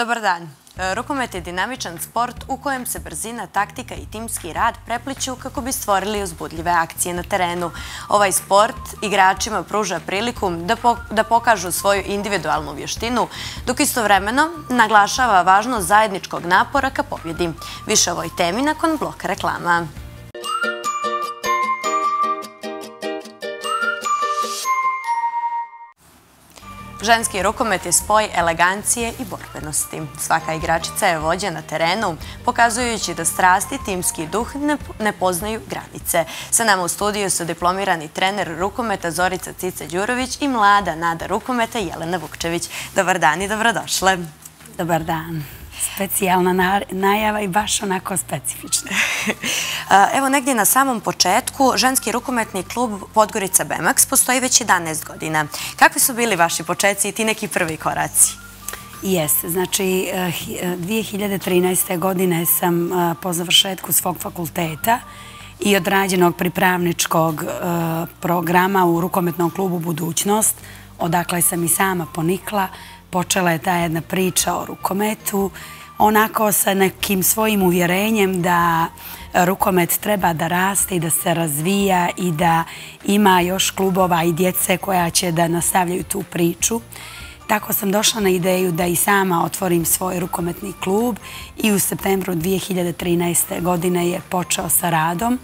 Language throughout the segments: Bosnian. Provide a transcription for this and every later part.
Dobar dan. E, rukomet je dinamičan sport u kojem se brzina, taktika i timski rad prepliću kako bi stvorili uzbudljive akcije na terenu. Ovaj sport igračima pruža priliku da pokažu svoju individualnu vještinu, dok istovremeno naglašava važnost zajedničkog napora ka pobjedi. Više ovoj temi nakon bloka reklama. Ženski rukomet je spoj elegancije i borbenosti. Svaka igračica je vođa na terenu, pokazujući da strasti timski duh ne poznaju granice. Sa nama u studiju su diplomirani trener rukometa Zorica Cica Đurović i mlada nada rukometa Jelena Vukčević. Dobar dan i dobrodošle. Dobar dan specijalna najava i baš onako specifična. Evo negdje na samom početku, ženski rukometni klub Podgorica Bemax postoji već 11 godina. Kakvi su bili vaši početci i ti neki prvi koraci? Jes, znači 2013. godine sam eh, po završetku svog fakulteta i odrađenog pripravničkog eh, programa u rukometnom klubu Budućnost, odakle sam i sama ponikla, počela je ta jedna priča o rukometu, onako sa nekim svojim uvjerenjem da rukomet treba da raste i da se razvija i da ima još klubova i djece koja će da nastavljaju tu priču. Tako sam došla na ideju da i sama otvorim svoj rukometni klub i u septembru 2013. godine je počeo sa radom.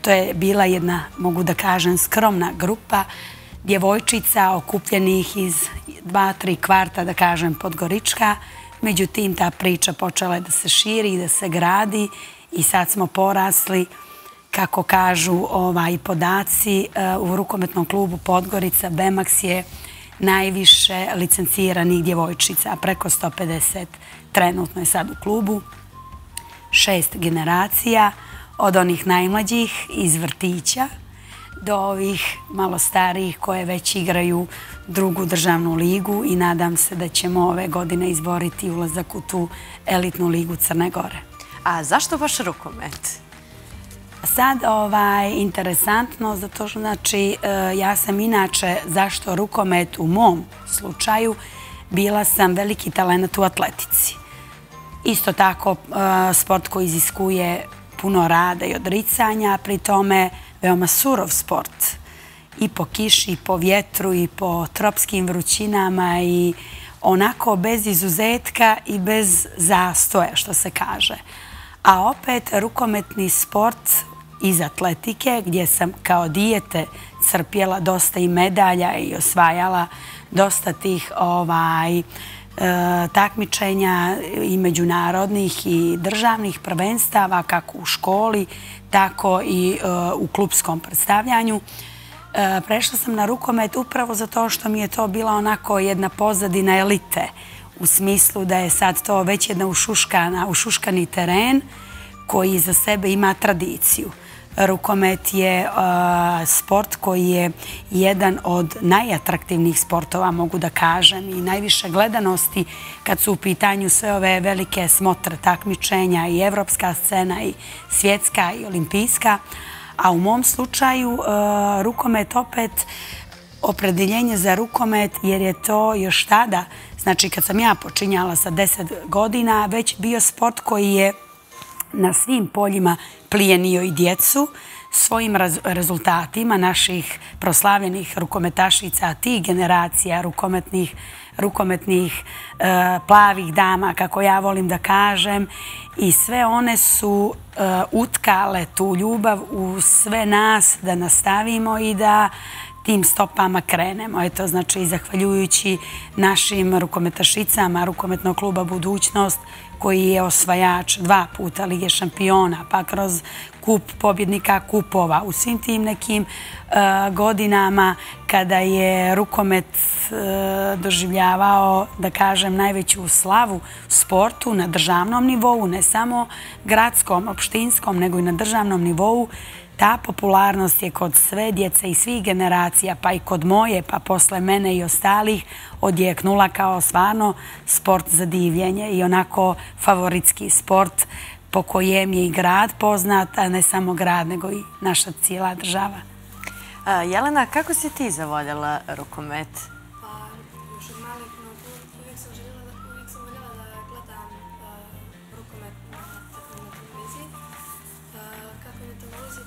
To je bila jedna, mogu da kažem, skromna grupa djevojčica okupljenih iz dva, tri kvarta, da kažem, Podgorička. Međutim, ta priča počela je da se širi i da se gradi i sad smo porasli, kako kažu ovaj podaci, e, u rukometnom klubu Podgorica Bemax je najviše licenciranih djevojčica, preko 150 trenutno je sad u klubu, šest generacija od onih najmlađih iz vrtića, do ovih malo starijih koje već igraju drugu državnu ligu i nadam se da ćemo ove godine izboriti ulazak u tu elitnu ligu Crne Gore. A zašto baš rukomet? Sad, ovaj, interesantno, zato što, znači, e, ja sam inače, zašto rukomet u mom slučaju, bila sam veliki talent u atletici. Isto tako, e, sport koji iziskuje puno rada i odricanja, pri tome, veoma surov sport i po kiši, i po vjetru, i po tropskim vrućinama i onako bez izuzetka i bez zastoja, što se kaže. A opet rukometni sport iz atletike, gdje sam kao dijete crpjela dosta i medalja i osvajala dosta tih ovaj, E, takmičenja i međunarodnih i državnih prvenstava, kako u školi, tako i e, u klubskom predstavljanju. E, prešla sam na rukomet upravo zato što mi je to bila onako jedna pozadina elite u smislu da je sad to već jedna ušuškani teren koji za sebe ima tradiciju. Rukomet je e, sport koji je jedan od najatraktivnijih sportova, mogu da kažem, i najviše gledanosti kad su u pitanju sve ove velike smotre takmičenja i evropska scena i svjetska i olimpijska. A u mom slučaju e, rukomet opet opredeljenje za rukomet jer je to još tada, znači kad sam ja počinjala sa deset godina, već bio sport koji je na svim poljima plijenio i djecu svojim rezultatima naših proslavljenih rukometašica, tih generacija rukometnih, rukometnih e, plavih dama, kako ja volim da kažem, i sve one su e, utkale tu ljubav u sve nas da nastavimo i da tim stopama krenemo. Eto, znači, zahvaljujući našim rukometašicama, rukometnog kluba Budućnost, koji je osvajač dva puta Lige šampiona, pa kroz kup pobjednika kupova. U svim tim nekim e, godinama kada je rukomet e, doživljavao, da kažem, najveću slavu sportu na državnom nivou, ne samo gradskom, opštinskom, nego i na državnom nivou, ta popularnost je kod sve djece i svih generacija, pa i kod moje, pa posle mene i ostalih, odjeknula kao stvarno sport za divljenje i onako favoritski sport po kojem je i grad poznat, a ne samo grad, nego i naša cijela država. Jelena, kako si ti zavoljala rukomet?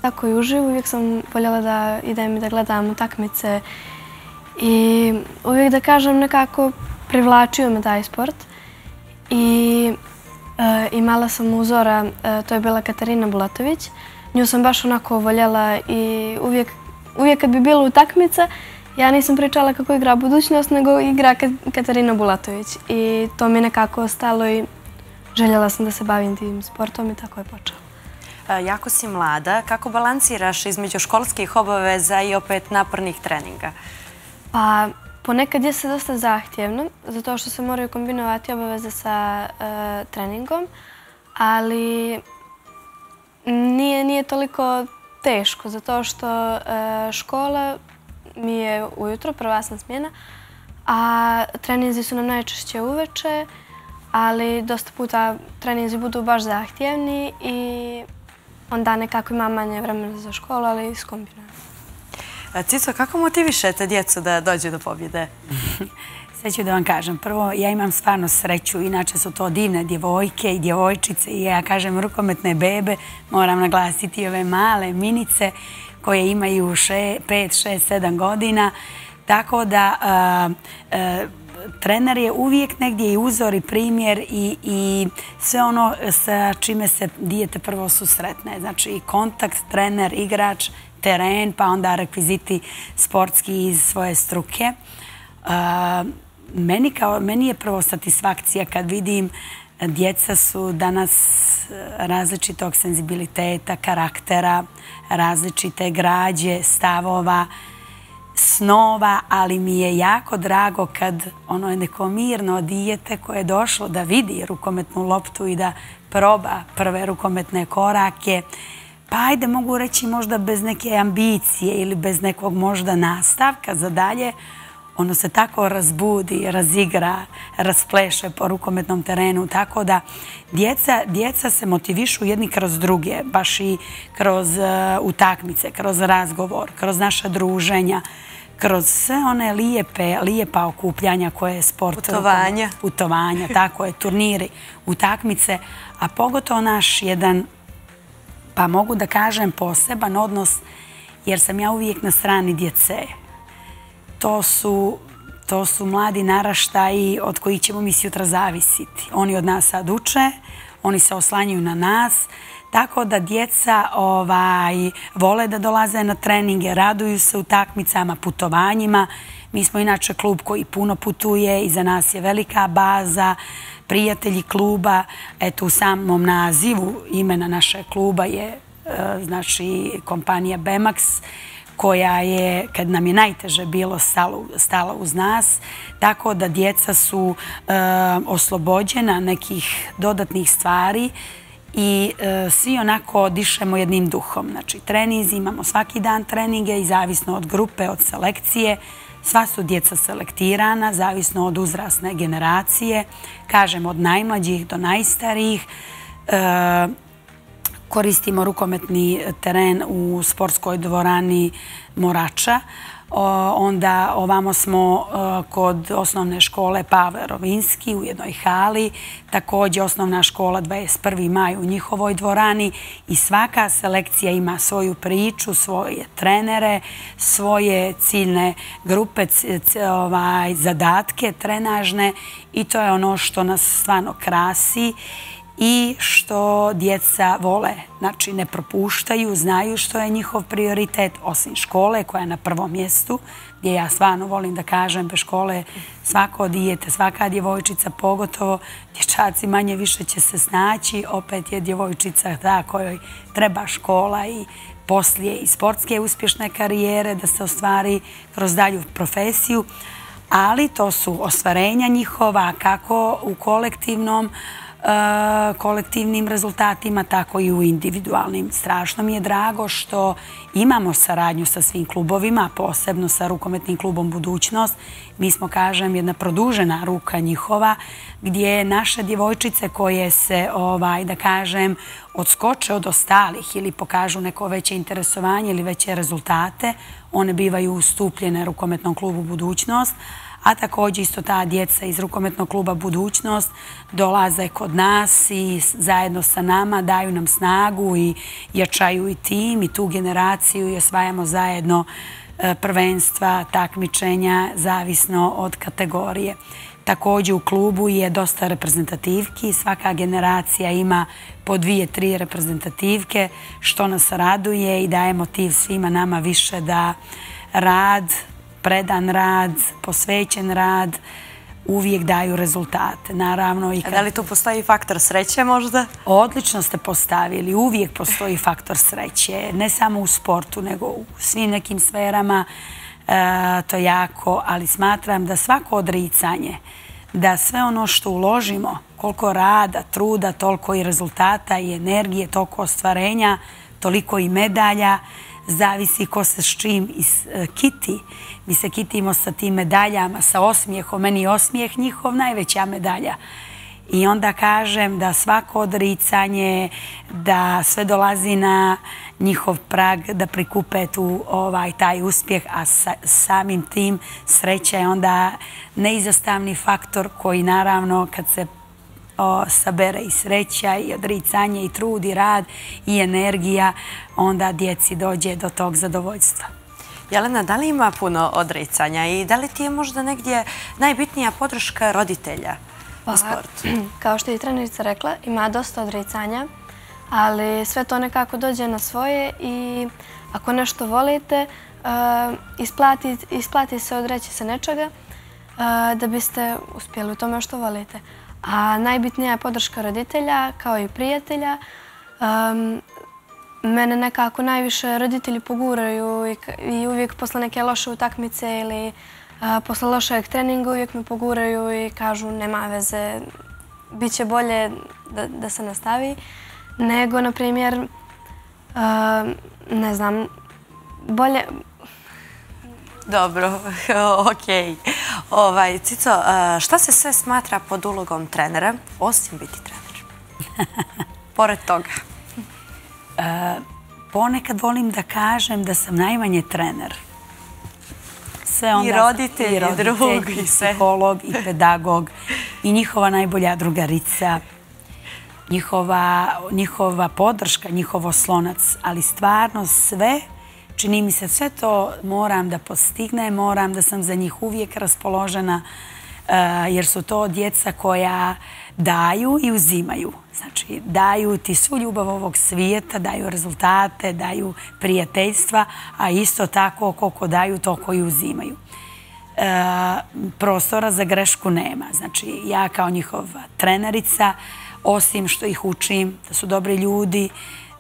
Tako i uživo, uvijek sam voljela da idem i da gledam utakmice i uvijek da kažem nekako privlačio me taj sport. I e, imala sam uzora, e, to je bila Katarina Bulatović. Nju sam baš onako voljela i uvijek, uvijek kad bi bila utakmica, ja nisam pričala kako igra budućnost, nego igra Katarina Bulatović. I to mi nekako ostalo i željela sam da se bavim tim sportom i tako je počelo. Jako si mlada. Kako balansiraš između školskih obaveza i opet napornih treninga? Pa, ponekad je se dosta zahtjevno, zato što se moraju kombinovati obaveze sa e, treningom, ali nije, nije toliko teško, zato što e, škola mi je ujutro, prvasna smjena, a treninzi su nam najčešće uveče, ali dosta puta treninzi budu baš zahtjevni i onda nekako imam manje vremena za školu, ali skombinujem. Cico, kako motivišete djecu da dođe do pobjede? Sve ću da vam kažem. Prvo, ja imam stvarno sreću, inače su to divne djevojke i djevojčice i ja kažem rukometne bebe, moram naglasiti ove male minice koje imaju 5, 6, 7 godina. Tako da trener je uvijek negdje i uzor i primjer i i sve ono sa čime se dijete prvo susretne. Znači i kontakt, trener, igrač, teren, pa onda rekviziti sportski iz svoje struke. Meni je prvo satisfakcija kad vidim e, djeca su danas e, različitog senzibiliteta, karaktera, različite građe, stavova, snova, ali mi je jako drago kad ono je neko mirno dijete koje je došlo da vidi rukometnu loptu i da proba prve rukometne korake, pa ajde mogu reći možda bez neke ambicije ili bez nekog možda nastavka za dalje, ono se tako razbudi, razigra, raspleše po rukometnom terenu, tako da djeca djeca se motivišu jedni kroz druge, baš i kroz uh, utakmice, kroz razgovor, kroz naša druženja, kroz sve one lijepe, lijepa okupljanja koje je sport. Putovanja. Putovanja, tako je, turniri, utakmice, a pogotovo naš jedan, pa mogu da kažem, poseban odnos, jer sam ja uvijek na strani djece to su to su mladi naraštaji od kojih ćemo mi sutra zavisiti. Oni od nas sad uče, oni se oslanjuju na nas, tako da djeca ovaj, vole da dolaze na treninge, raduju se u takmicama, putovanjima. Mi smo inače klub koji puno putuje, iza nas je velika baza, prijatelji kluba. Eto, u samom nazivu imena naše kluba je e, znači, kompanija Bemax, koja je, kad nam je najteže bilo, stala uz nas. Tako da djeca su e, oslobođena nekih dodatnih stvari i e, svi onako dišemo jednim duhom. Znači, treniz, imamo svaki dan treninge i zavisno od grupe, od selekcije. Sva su djeca selektirana, zavisno od uzrasne generacije. Kažem, od najmlađih do najstarijih. E, koristimo rukometni teren u sportskoj dvorani Morača. Onda ovamo smo kod osnovne škole Pavle Rovinski u jednoj hali. Također osnovna škola 21. maj u njihovoj dvorani. I svaka selekcija ima svoju priču, svoje trenere, svoje ciljne grupe, ovaj, zadatke trenažne. I to je ono što nas stvarno krasi i što djeca vole, znači ne propuštaju, znaju što je njihov prioritet, osim škole koja je na prvom mjestu, gdje ja stvarno volim da kažem, bez škole svako dijete, svaka djevojčica, pogotovo dječaci manje više će se snaći, opet je djevojčica ta kojoj treba škola i poslije i sportske uspješne karijere da se ostvari kroz dalju profesiju, ali to su ostvarenja njihova kako u kolektivnom, E, kolektivnim rezultatima, tako i u individualnim. Strašno mi je drago što imamo saradnju sa svim klubovima, posebno sa rukometnim klubom Budućnost. Mi smo, kažem, jedna produžena ruka njihova, gdje naše djevojčice koje se, ovaj, da kažem, odskoče od ostalih ili pokažu neko veće interesovanje ili veće rezultate, one bivaju ustupljene rukometnom klubu Budućnost, a također isto ta djeca iz rukometnog kluba Budućnost dolaze kod nas i zajedno sa nama daju nam snagu i jačaju i tim i tu generaciju i osvajamo zajedno e, prvenstva, takmičenja, zavisno od kategorije. Također u klubu je dosta reprezentativki. Svaka generacija ima po dvije, tri reprezentativke, što nas raduje i daje motiv svima nama više da rad, predan rad, posvećen rad, uvijek daju rezultate. Naravno, i kad... Da li tu postoji faktor sreće možda? Odlično ste postavili. Uvijek postoji faktor sreće. Ne samo u sportu, nego u svim nekim sferama. E, to jako, ali smatram da svako odricanje, da sve ono što uložimo, koliko rada, truda, toliko i rezultata i energije, toliko ostvarenja, toliko i medalja, zavisi ko se s čim e, kiti. Mi se kitimo sa tim medaljama, sa osmijehom. Meni je osmijeh njihov najveća medalja. I onda kažem da svako odricanje, da sve dolazi na njihov prag, da prikupe tu ovaj, taj uspjeh, a samim tim sreća je onda neizostavni faktor koji naravno kad se sabere i sreća i odricanje i trud i rad i energija, onda djeci dođe do tog zadovoljstva. Jelena, da li ima puno odricanja i da li ti je možda negdje najbitnija podrška roditelja u pa, sportu? Kao što je i trenerica rekla, ima dosta odricanja, ali sve to nekako dođe na svoje i ako nešto volite, uh, isplati se odreći se nečega uh, da biste uspjeli u tome što volite. A najbitnija je podrška roditelja kao i prijatelja. Mene nekako najviše roditelji poguraju i uvijek posle neke loše utakmice ili posle lošeg treninga uvijek me poguraju i kažu nema veze, bit će bolje da se nastavi. Nego, na primjer, ne znam, bolje... Dobro, okej. Ovaj, Cico, šta se sve smatra pod ulogom trenera, osim biti trener? Pored toga. Ponekad volim da kažem da sam najmanje trener. I roditelj, i drug, i psiholog, i pedagog, i njihova najbolja drugarica, njihova podrška, njihov oslonac, ali stvarno sve čini mi se sve to moram da postigne, moram da sam za njih uvijek raspoložena, eh, jer su to djeca koja daju i uzimaju. Znači, daju ti svu ljubav ovog svijeta, daju rezultate, daju prijateljstva, a isto tako koliko daju, to i uzimaju. E, prostora za grešku nema. Znači, ja kao njihova trenerica, osim što ih učim, da su dobri ljudi,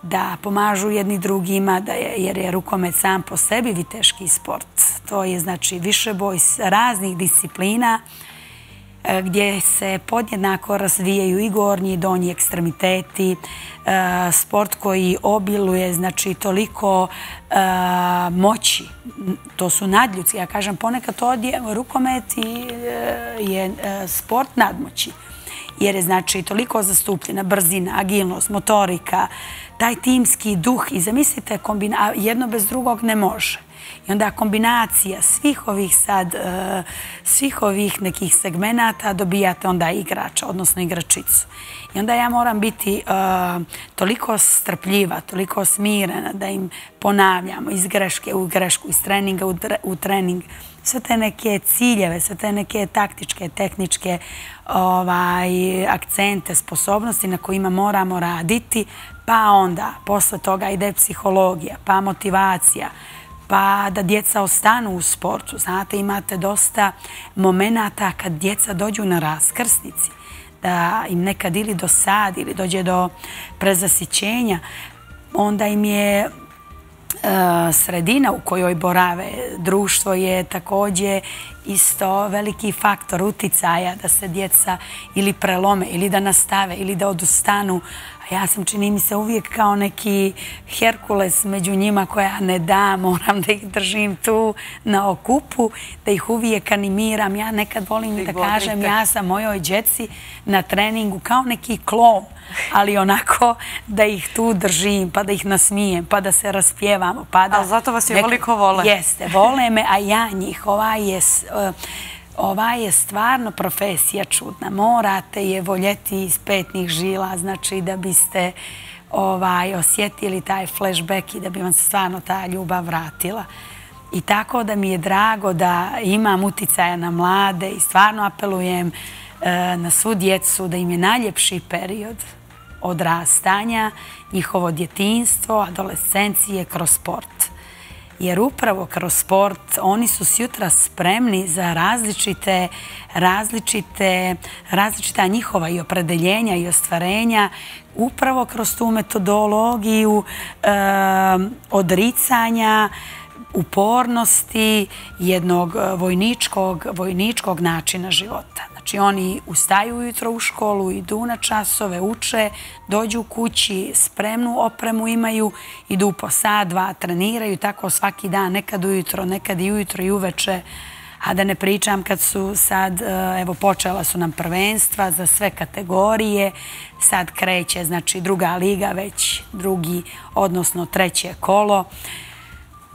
da pomažu jedni drugima, da je, jer je rukomet sam po sebi viteški sport. To je znači više boj raznih disciplina E, gdje se podjednako razvijaju i gornji i donji ekstremiteti, e, sport koji obiluje znači toliko e, moći, to su nadljuci, ja kažem ponekad to rukomet i je sport nadmoći jer je znači toliko zastupljena brzina, agilnost, motorika, taj timski duh i zamislite, jedno bez drugog ne može. I onda kombinacija svih ovih sad, e, svih ovih nekih segmenata dobijate onda igrača, odnosno igračicu. I onda ja moram biti e, toliko strpljiva, toliko smirena da im ponavljamo iz greške u grešku, iz treninga u trening, sve te neke ciljeve, sve te neke taktičke, tehničke ovaj, akcente, sposobnosti na kojima moramo raditi, pa onda posle toga ide psihologija, pa motivacija, pa da djeca ostanu u sportu. Znate, imate dosta momenata kad djeca dođu na raskrsnici, da im nekad ili do sad ili dođe do prezasićenja, onda im je e, sredina u kojoj borave društvo je također isto veliki faktor uticaja da se djeca ili prelome ili da nastave ili da odustanu. A ja sam čini mi se uvijek kao neki Herkules među njima koja ne da, moram da ih držim tu na okupu, da ih uvijek animiram. Ja nekad volim da kažem ja sam mojoj djeci na treningu kao neki klon ali onako da ih tu držim, pa da ih nasmijem, pa da se raspjevamo. Pa ali zato vas je veliko vole. Jeste, vole me, a ja njih. Ovaj je, ova je stvarno profesija čudna. Morate je voljeti iz petnih žila, znači da biste ovaj, osjetili taj flashback i da bi vam se stvarno ta ljubav vratila. I tako da mi je drago da imam uticaja na mlade i stvarno apelujem e, na svu djecu da im je najljepši period odrastanja, njihovo djetinstvo, adolescencije kroz sport jer upravo kroz sport oni su sjutra spremni za različite, različite, različita njihova i opredeljenja i ostvarenja upravo kroz tu metodologiju e, odricanja, upornosti jednog vojničkog, vojničkog načina života. Znači oni ustaju ujutro u školu, idu na časove, uče, dođu kući, spremnu opremu imaju, idu po sad, dva, treniraju, tako svaki dan, nekad ujutro, nekad i ujutro i uveče. A da ne pričam kad su sad, e, evo počela su nam prvenstva za sve kategorije, sad kreće znači druga liga, već drugi, odnosno treće kolo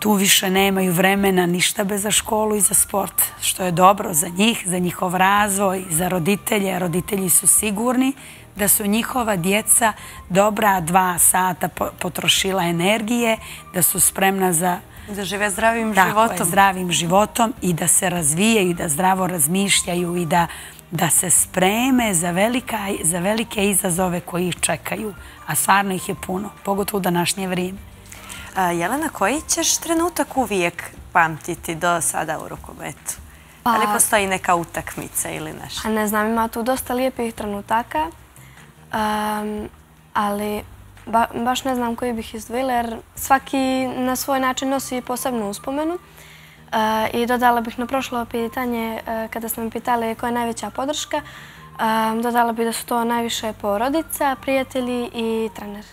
tu više nemaju vremena ništa bez za školu i za sport, što je dobro za njih, za njihov razvoj, za roditelje. Roditelji su sigurni da su njihova djeca dobra dva sata potrošila energije, da su spremna za da žive zdravim životom. zdravim životom i da se razvijaju, da zdravo razmišljaju i da da se spreme za, velika, za velike izazove koji ih čekaju. A stvarno ih je puno, pogotovo u današnje vrijeme. Jelena, koji ćeš trenutak uvijek pamtiti do sada u rukometu? Da li pa- postoji neka utakmica ili nešto? Ne znam, ima tu dosta lijepih trenutaka, ali baš ne znam koji bih izdvojila, jer svaki na svoj način nosi posebnu uspomenu. I dodala bih na prošlo pitanje, kada ste me pitali koja je najveća podrška, dodala bih da su to najviše porodica, prijatelji i treneri.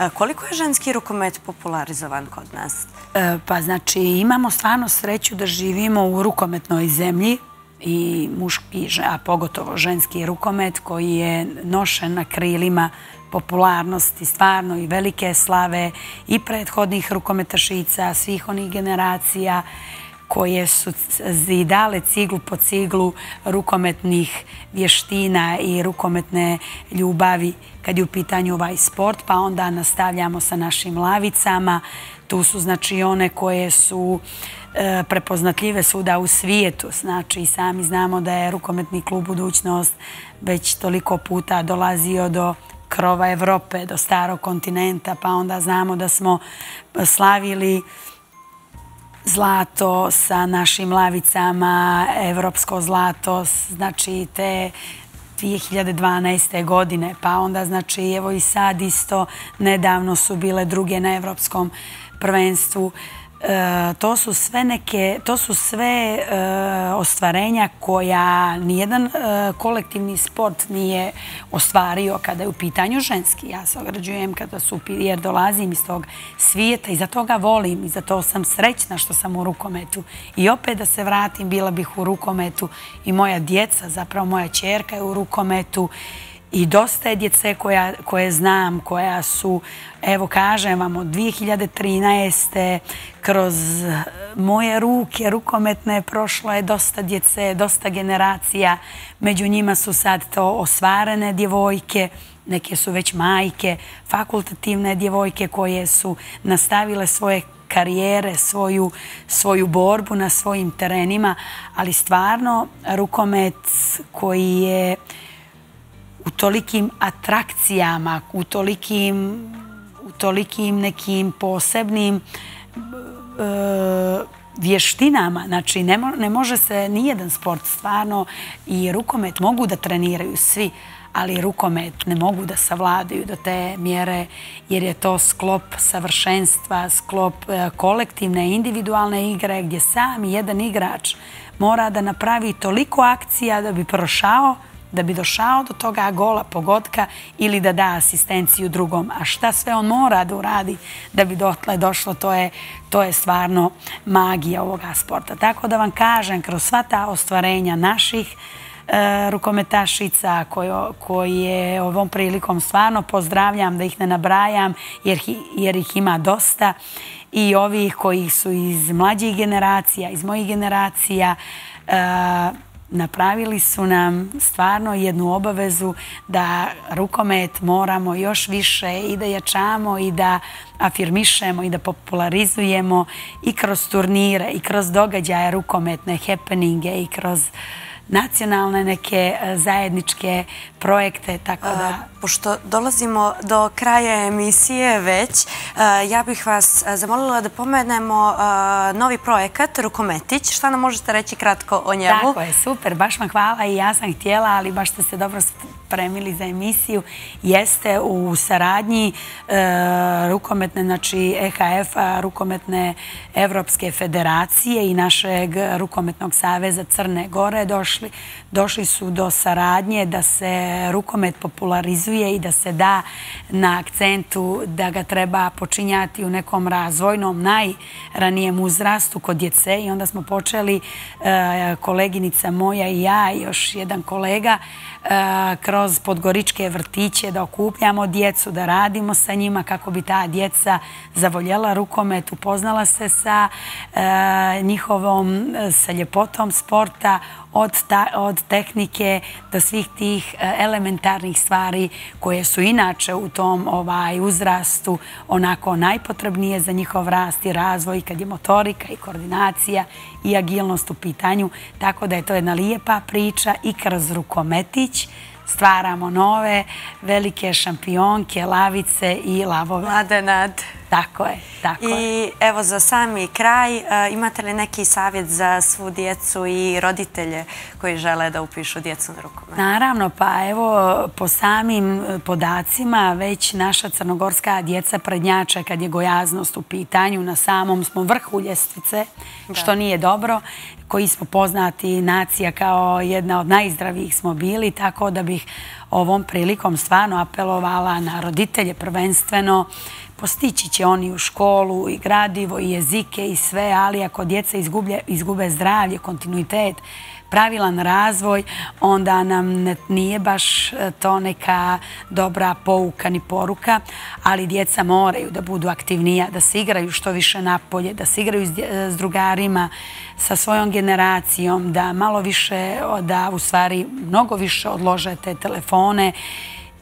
E, koliko je ženski rukomet popularizovan kod nas? E, pa znači imamo stvarno sreću da živimo u rukometnoj zemlji i muški, a pogotovo ženski rukomet koji je nošen na krilima popularnosti, stvarno i velike slave i prethodnih rukometašica, svih onih generacija koje su zidale ciglu po ciglu rukometnih vještina i rukometne ljubavi kad je u pitanju ovaj sport, pa onda nastavljamo sa našim lavicama. Tu su znači one koje su e, prepoznatljive svuda u svijetu. Znači i sami znamo da je rukometni klub budućnost već toliko puta dolazio do krova Evrope, do starog kontinenta, pa onda znamo da smo slavili zlato sa našim lavicama, evropsko zlato, znači te 2012. godine, pa onda znači evo i sad isto nedavno su bile druge na evropskom prvenstvu. E, to su sve neke, to su sve e, ostvarenja koja nijedan e, kolektivni sport nije ostvario kada je u pitanju ženski. Ja se ograđujem kada su, jer dolazim iz tog svijeta i za to ga volim i za to sam srećna što sam u rukometu. I opet da se vratim, bila bih u rukometu i moja djeca, zapravo moja čerka je u rukometu i dosta je djece koja, koje znam, koja su, evo kažem vam, od 2013. kroz eh, moje ruke rukometne prošlo je dosta djece, dosta generacija. Među njima su sad to osvarene djevojke, neke su već majke, fakultativne djevojke koje su nastavile svoje karijere, svoju, svoju borbu na svojim terenima, ali stvarno rukomet koji je u tolikim atrakcijama, u tolikim, u tolikim nekim posebnim e, vještinama. Znači, ne, mo, ne može se nijedan sport stvarno i rukomet mogu da treniraju svi, ali rukomet ne mogu da savladaju do te mjere jer je to sklop savršenstva, sklop e, kolektivne, individualne igre gdje sam jedan igrač mora da napravi toliko akcija da bi prošao da bi došao do toga gola pogodka ili da da asistenciju drugom. A šta sve on mora da uradi da bi dotle došlo, to je, to je stvarno magija ovoga sporta. Tako da vam kažem, kroz sva ta ostvarenja naših, e, rukometašica koje ovom prilikom stvarno pozdravljam da ih ne nabrajam jer jer ih ima dosta i ovih koji su iz mlađih generacija, iz mojih generacija, e, napravili su nam stvarno jednu obavezu da rukomet moramo još više i da jačamo i da afirmišemo i da popularizujemo i kroz turnire i kroz događaje rukometne, happeninge i kroz nacionalne neke e, zajedničke projekte, tako da... Pošto dolazimo do kraja emisije već, e, ja bih vas zamolila da pomenemo e, novi projekat Rukometić. Šta nam možete reći kratko o njemu? Tako je, super, baš vam hvala i ja sam htjela, ali baš ste se dobro pripremili za emisiju. Jeste u saradnji e, rukometne, znači EHF-a, rukometne Evropske federacije i našeg rukometnog saveza Crne Gore došli došli. Došli su do saradnje da se rukomet popularizuje i da se da na akcentu da ga treba počinjati u nekom razvojnom, najranijem uzrastu kod djece. I onda smo počeli, e, koleginica moja i ja i još jedan kolega, e, kroz podgoričke vrtiće da okupljamo djecu, da radimo sa njima kako bi ta djeca zavoljela rukomet, upoznala se sa e, njihovom, e, sa ljepotom sporta, od tehnike do svih tih e, elementarnih stvari koje su inače u tom ovaj, uzrastu onako najpotrebnije za njihov rast i razvoj kad je motorika i koordinacija i agilnost u pitanju. Tako da je to jedna lijepa priča i kroz rukometić stvaramo nove velike šampionke, lavice i lavove. Mladenad. Tako je, tako je. I evo za sami kraj, e, imate li neki savjet za svu djecu i roditelje koji žele da upišu djecu na rukomet? Naravno, pa evo po samim podacima već naša crnogorska djeca prednjača kad je gojaznost u pitanju. Na samom smo vrhu ljestvice, što nije dobro koji smo poznati nacija kao jedna od najzdravijih smo bili, tako da bih ovom prilikom stvarno apelovala na roditelje prvenstveno. Postići će oni u školu i gradivo i jezike i sve, ali ako djeca izgube zdravlje, kontinuitet, pravilan razvoj, onda nam nije baš e, to neka dobra pouka ni poruka, ali djeca moraju da budu aktivnija, da se igraju što više napolje, da se igraju s e, drugarima, sa svojom generacijom, da malo više, da u stvari mnogo više odlože te telefone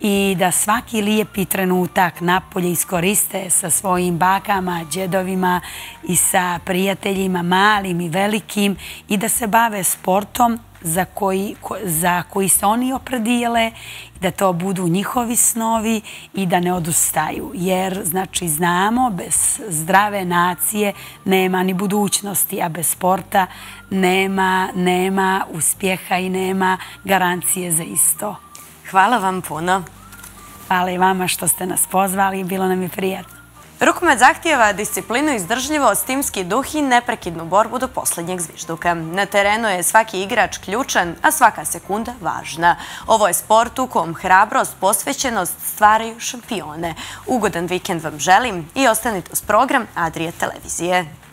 i da svaki lijepi trenutak napolje iskoriste sa svojim bakama, džedovima i sa prijateljima malim i velikim i da se bave sportom za koji, za koji se oni opredijele da to budu njihovi snovi i da ne odustaju. Jer, znači, znamo, bez zdrave nacije nema ni budućnosti, a bez sporta nema, nema uspjeha i nema garancije za isto. Hvala vam puno. Hvala i vama što ste nas pozvali i bilo nam je prijatno. Rukomet zahtijeva disciplinu, izdržljivost, timski duh i neprekidnu borbu do posljednjeg zvižduka. Na terenu je svaki igrač ključan, a svaka sekunda važna. Ovo je sport u kom hrabrost, posvećenost stvaraju šampione. Ugodan vikend vam želim i ostanite uz program Adrije televizije.